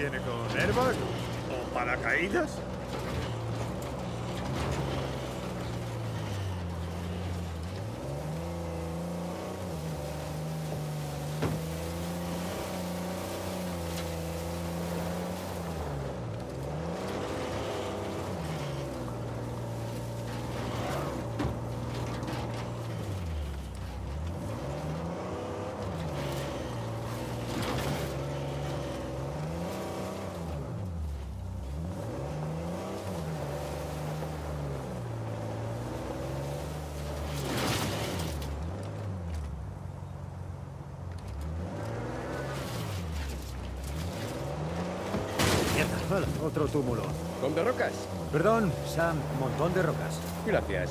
viene con airbag? ¿O paracaídas? Otro túmulo. ¿Con de rocas? Perdón, Sam, montón de rocas. Gracias.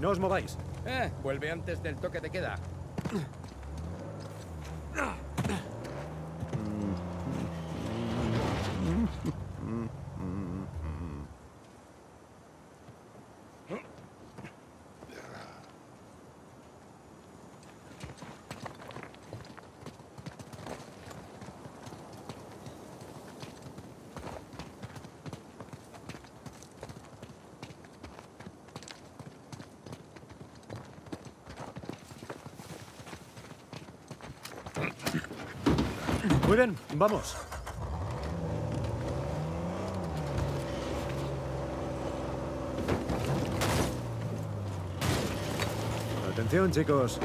No os mováis. Eh, vuelve antes del toque de queda. Muy bien, vamos. Atención, chicos.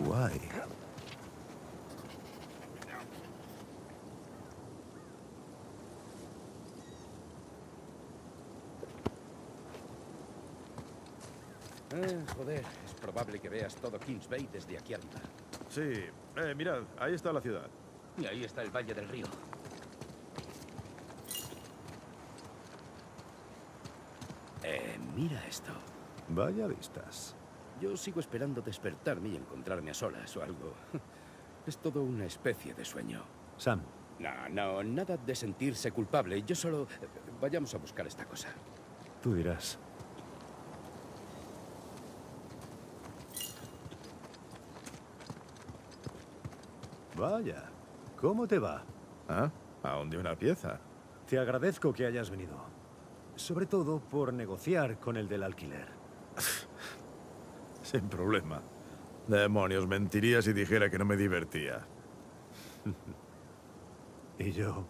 Guay. Eh, joder, es probable que veas todo Kings Bay desde aquí arriba. Sí. Eh, mirad, ahí está la ciudad. Y ahí está el Valle del Río. Eh, mira esto. Vaya vistas. Yo sigo esperando despertarme y encontrarme a solas o algo. Es todo una especie de sueño. Sam, No, no, nada de sentirse culpable. Yo solo... Vayamos a buscar esta cosa. tú dirás. Vaya, ¿cómo te va? ¿Ah? ¿Aún de una pieza? Te agradezco que hayas venido. Sobre todo por negociar con el del alquiler. Sin problema. Demonios, mentiría si dijera que no me divertía. Y yo...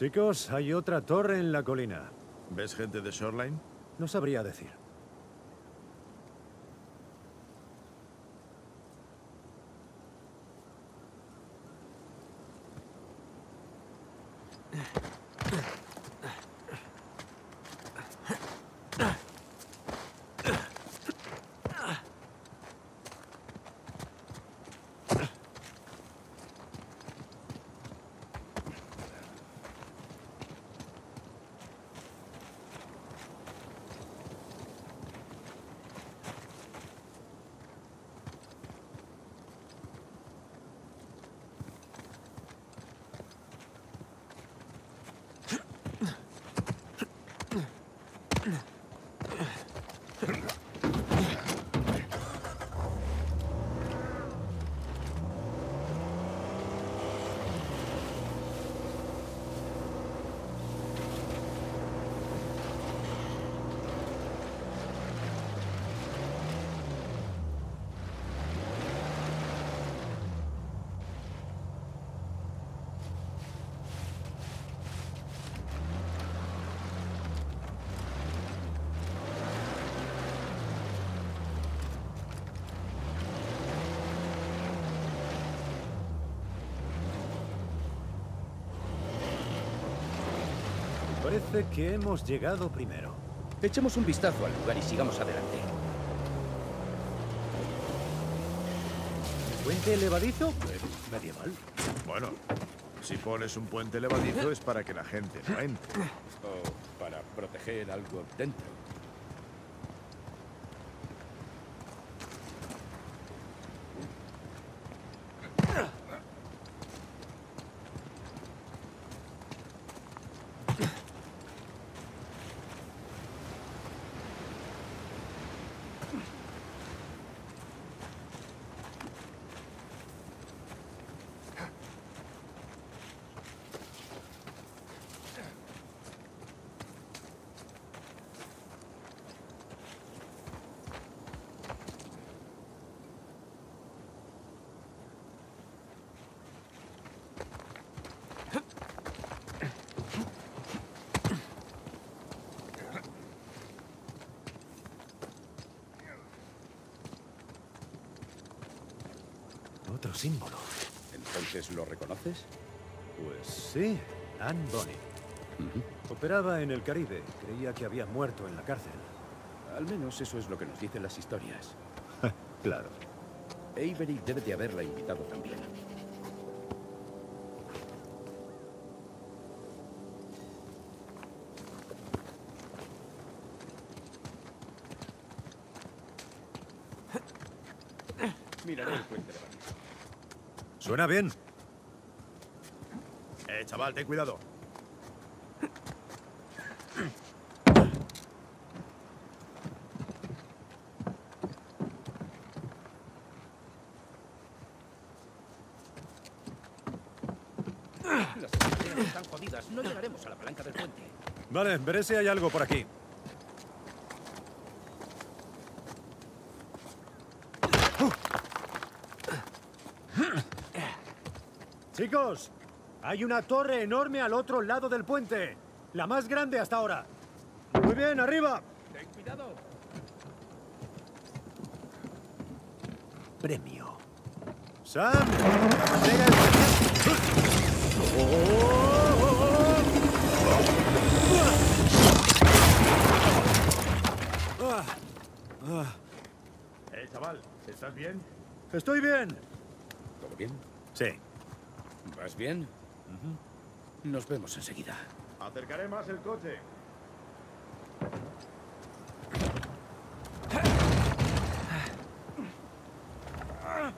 Chicos, hay otra torre en la colina. ¿Ves gente de Shoreline? No sabría decir. Parece que hemos llegado primero. Echemos un vistazo al lugar y sigamos adelante. ¿Puente levadizo? Eh, medieval. Bueno, si pones un puente levadizo es para que la gente no entre. O para proteger algo dentro. Otro símbolo. ¿Entonces lo reconoces? Pues sí, Anne Bonny. Operaba en el Caribe. Creía que había muerto en la cárcel. Al menos eso es lo que nos dicen las historias. Claro. Avery debe de haberla invitado también. Miraré el puente levadizo. Suena bien. Eh, chaval, ten cuidado. Las están jodidas. No llegaremos a la palanca del puente. Vale, veré si hay algo por aquí. Hay una torre enorme al otro lado del puente. La más grande hasta ahora. Muy bien, arriba. Ten cuidado. Premio. Sam, llega el... Eh, chaval, ¿estás bien? Estoy bien. ¿Todo bien? Sí. ¿Vas bien? Nos vemos enseguida. Acercaré más el coche. Ah.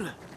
Ugh.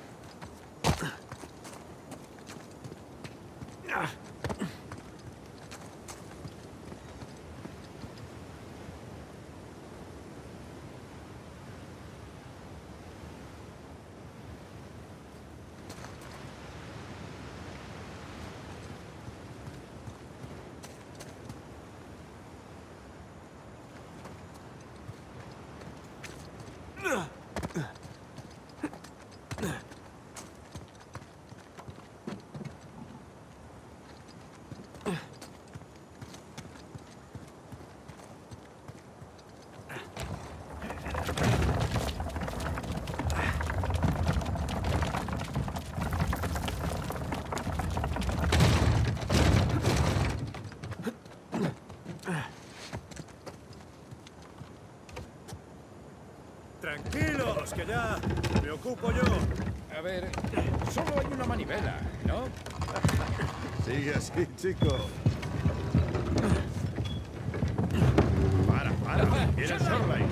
Que ya me ocupo yo. A ver, solo hay una manivela, ¿no? Sigue así, chico. Para, para. Viene el shoreline.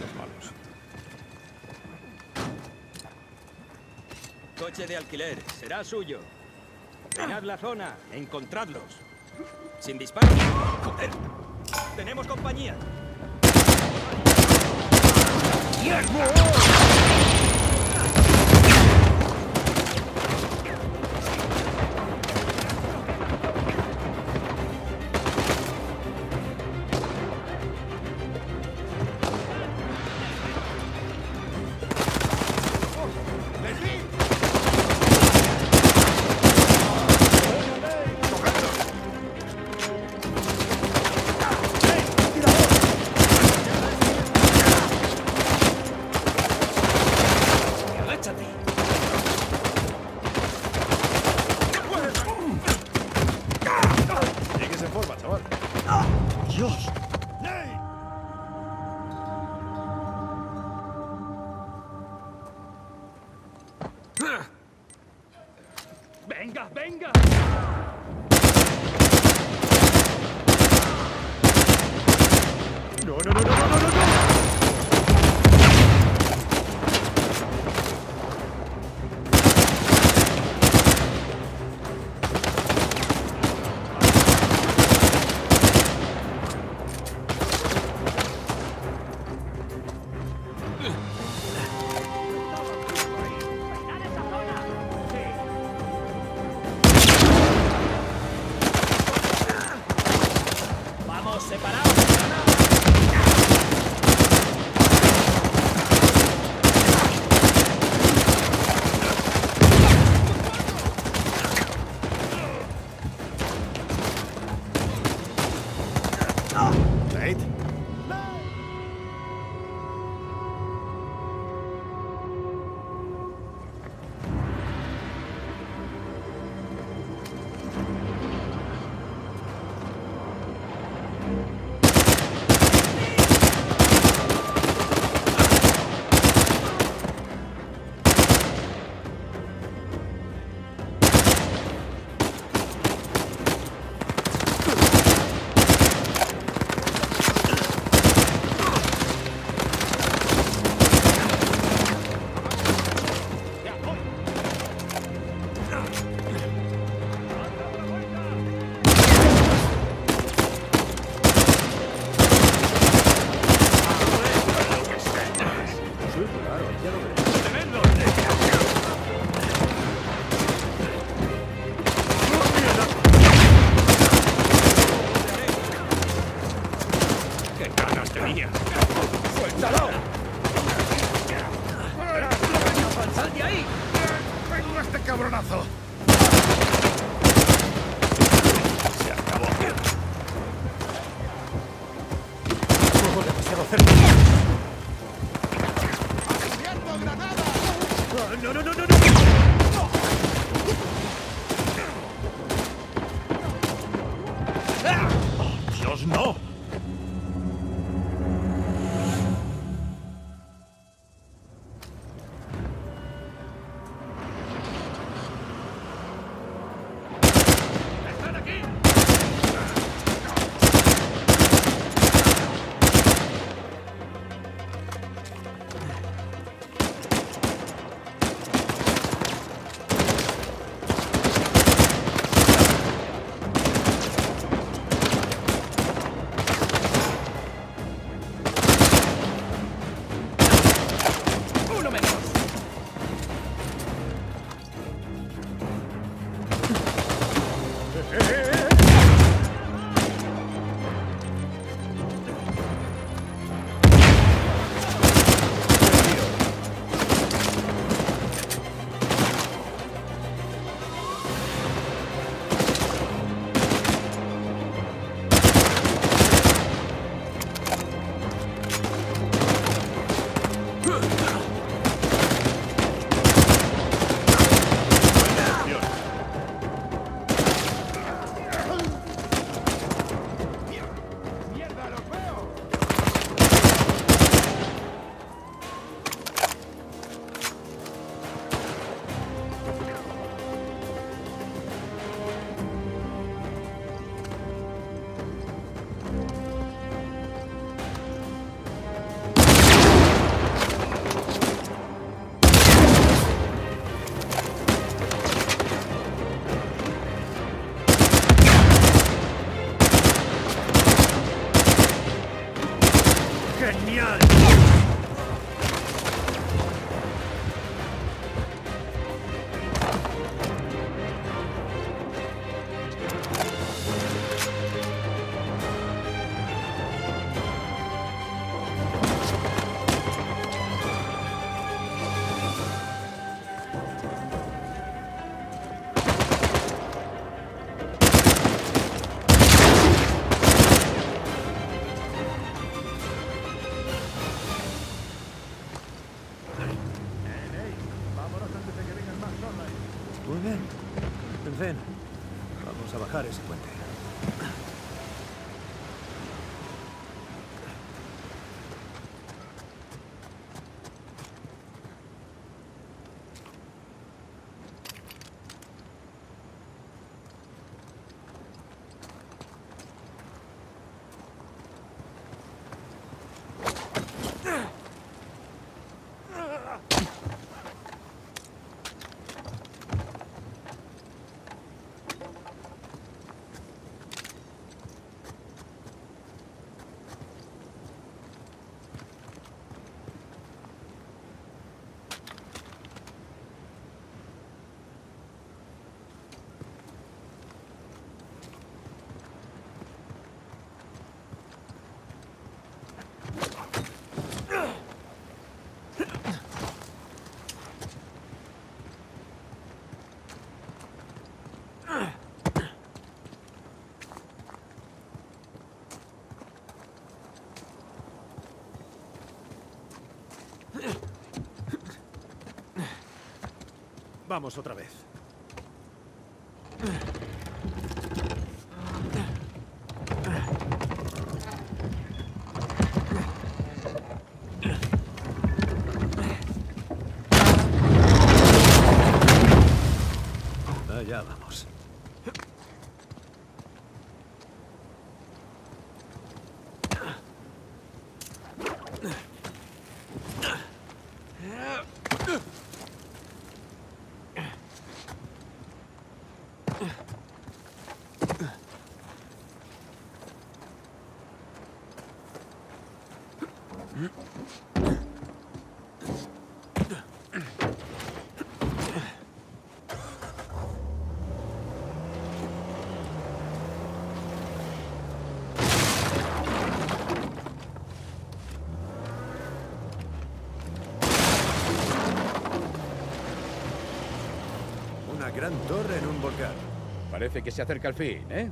Los malos. Coche de alquiler, será suyo. Peinad la zona, encontradlos. Sin disparos. ¡Joder! ¡Tenemos compañía! ¡Agáchate! ¡No, no, no, no, bajar ese puente. Vamos otra vez. Allá vamos. Una gran torre en un volcán. Parece que se acerca el fin, ¿eh?